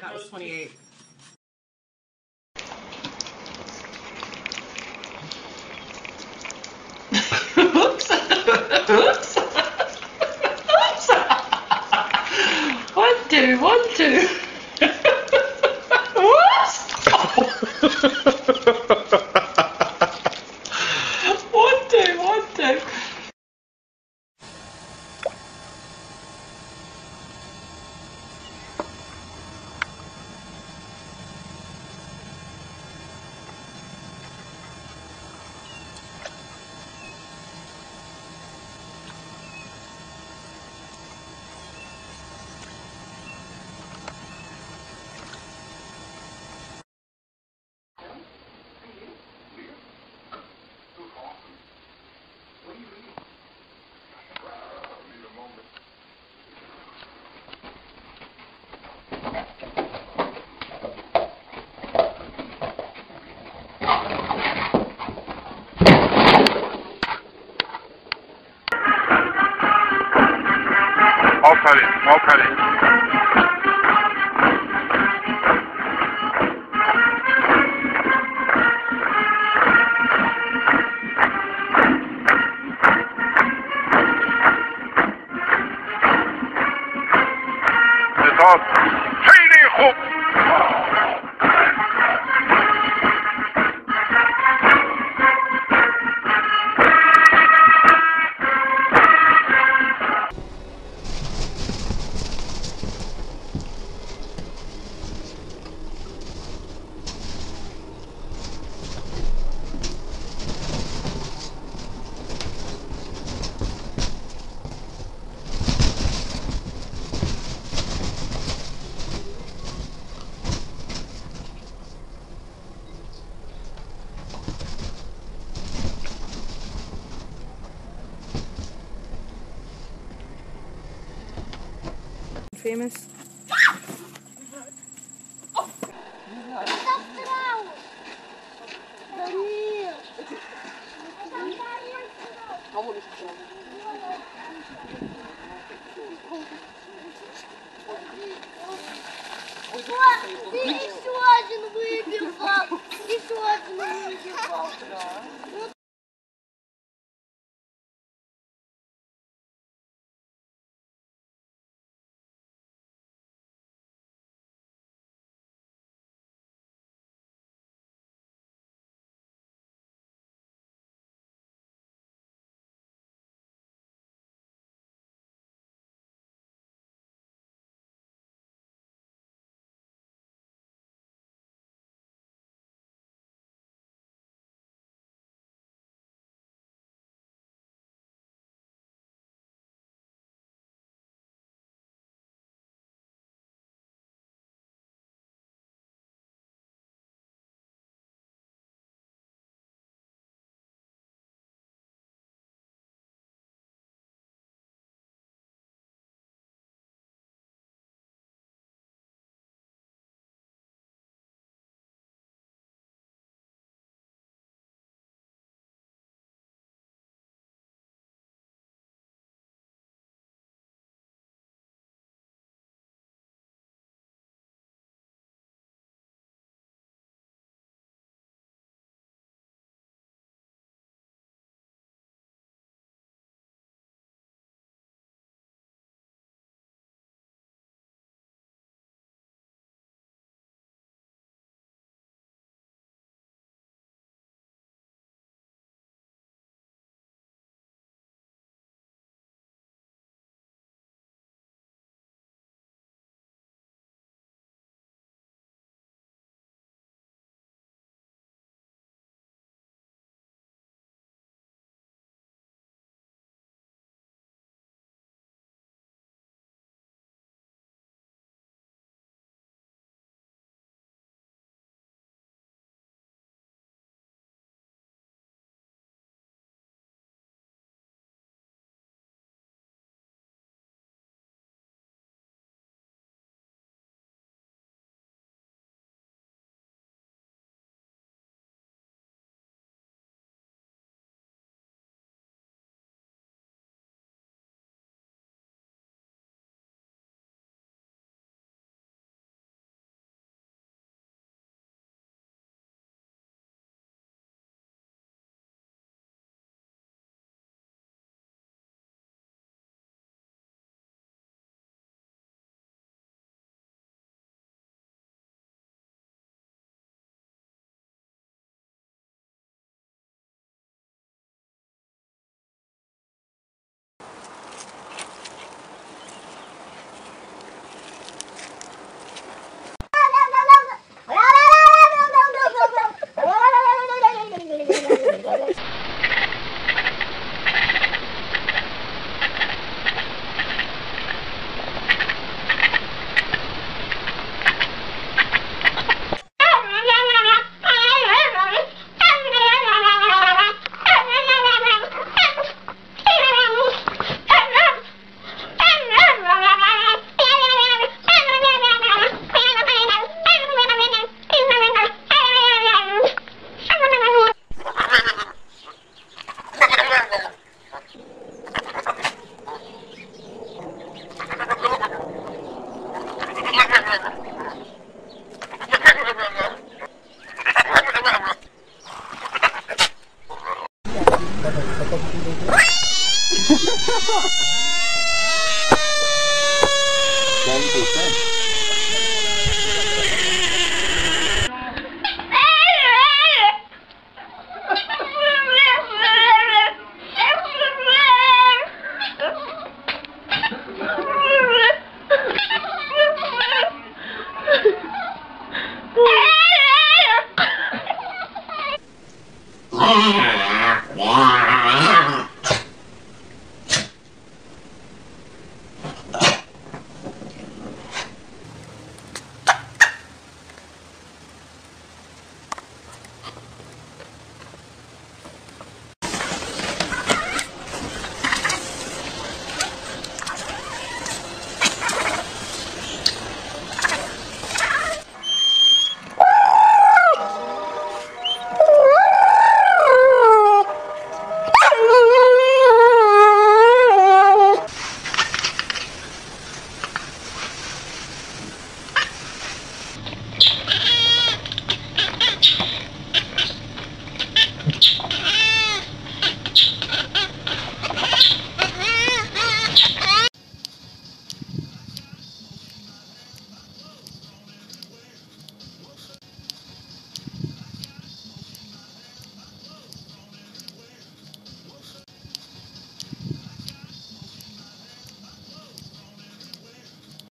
That was 28. Oops. Oops. Oops. One, two, one, two. Stop! Hey, famous. Isso hoje no Wimbledon! Isso hoje no Wimbledon! cool thing.